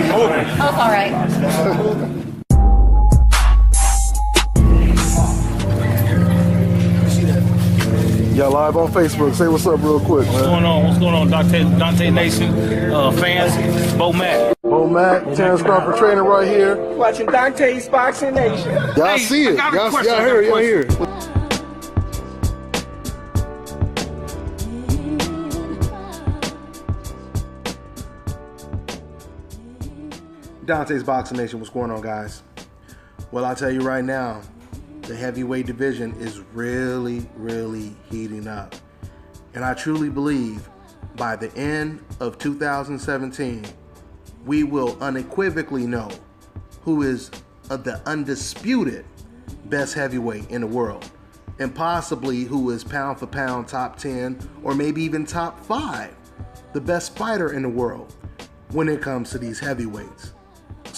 was moving. Oh, all right. Y'all live on Facebook. Say what's up real quick, What's man. going on? What's going on, Dante, Dante Nation uh, fans? Bo Mac. Bo Mac, Terence Crawford training right here. Watching Dante's Boxing Nation. Y'all Hey, see it. Y'all, question, y'all I hear it. Y'all hear it. Dante's Boxing Nation, what's going on, guys? Well, I'll tell you right now, the heavyweight division is really, really heating up. And I truly believe by the end of 2017, we will unequivocally know who is uh, the undisputed best heavyweight in the world. And possibly who is pound for pound top 10 or maybe even top 5, the best fighter in the world when it comes to these heavyweights.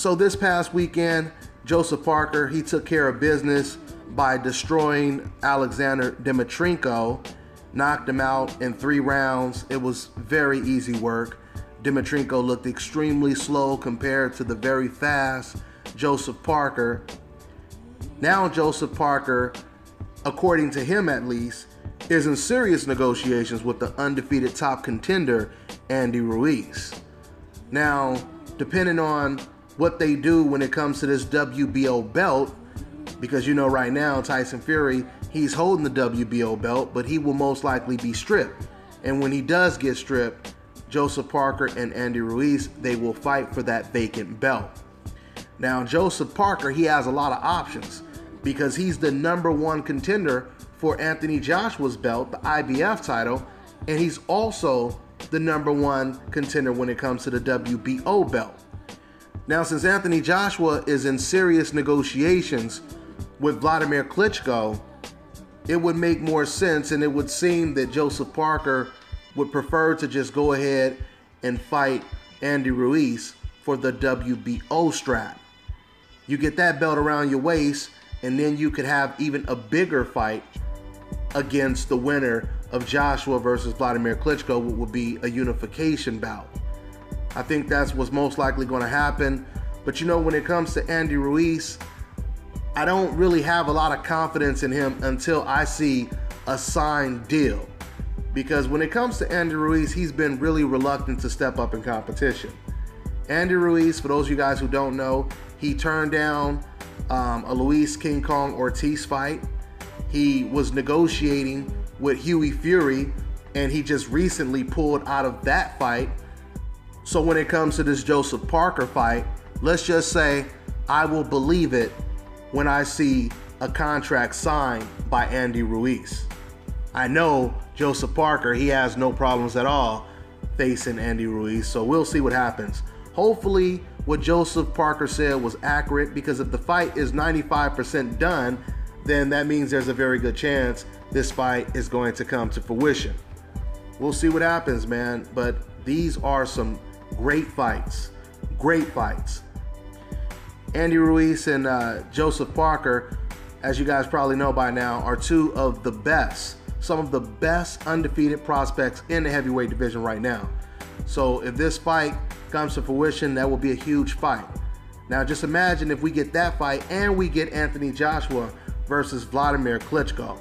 So this past weekend, Joseph Parker, he took care of business by destroying Alexander Dimitrenko, knocked him out in three rounds. It was very easy work. Dimitrenko looked extremely slow compared to the very fast Joseph Parker. Now Joseph Parker, according to him at least, is in serious negotiations with the undefeated top contender, Andy Ruiz. Now, depending on what they do when it comes to this WBO belt, because you know right now Tyson Fury, he's holding the WBO belt, but he will most likely be stripped. And when he does get stripped, Joseph Parker and Andy Ruiz, they will fight for that vacant belt. Now, Joseph Parker, he has a lot of options because he's the number one contender for Anthony Joshua's belt, the IBF title, and he's also the number one contender when it comes to the WBO belt. Now, since Anthony Joshua is in serious negotiations with Vladimir Klitschko, it would make more sense and it would seem that Joseph Parker would prefer to just go ahead and fight Andy Ruiz for the WBO strap. You get that belt around your waist, and then you could have even a bigger fight against the winner of Joshua versus Vladimir Klitschko, what would be a unification bout. I think that's what's most likely going to happen. But you know, when it comes to Andy Ruiz, I don't really have a lot of confidence in him until I see a signed deal. Because when it comes to Andy Ruiz, he's been really reluctant to step up in competition. Andy Ruiz, for those of you guys who don't know, he turned down um, a Luis King Kong Ortiz fight. He was negotiating with Hughie Fury, and he just recently pulled out of that fight. So when it comes to this Joseph Parker fight, let's just say I will believe it when I see a contract signed by Andy Ruiz. I know Joseph Parker, he has no problems at all facing Andy Ruiz, so we'll see what happens. Hopefully, what Joseph Parker said was accurate because if the fight is 95% done, then that means there's a very good chance this fight is going to come to fruition. We'll see what happens, man, but these are some great fights. Great fights. Andy Ruiz and uh, Joseph Parker, as you guys probably know by now, are two of the best, some of the best undefeated prospects in the heavyweight division right now. So if this fight comes to fruition, that will be a huge fight. Now just imagine if we get that fight and we get Anthony Joshua versus Vladimir Klitschko.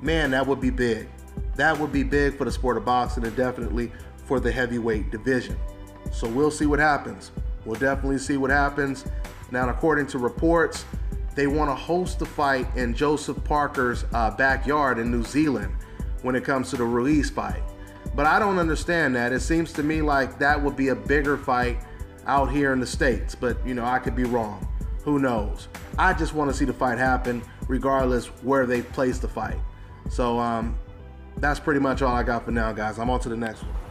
Man, that would be big. That would be big for the sport of boxing and definitely for the heavyweight division. So we'll see what happens. We'll definitely see what happens. Now, according to reports, they want to host the fight in Joseph Parker's uh, backyard in New Zealand when it comes to the Ruiz fight. But I don't understand that. It seems to me like that would be a bigger fight out here in the States. But, you know, I could be wrong. Who knows? I just want to see the fight happen regardless where they place the fight. So um, that's pretty much all I got for now, guys. I'm on to the next one.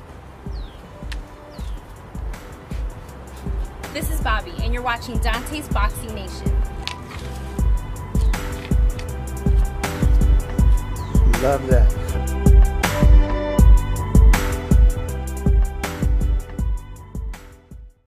This is Bobby, and you're watching Dante's Boxing Nation. Love that.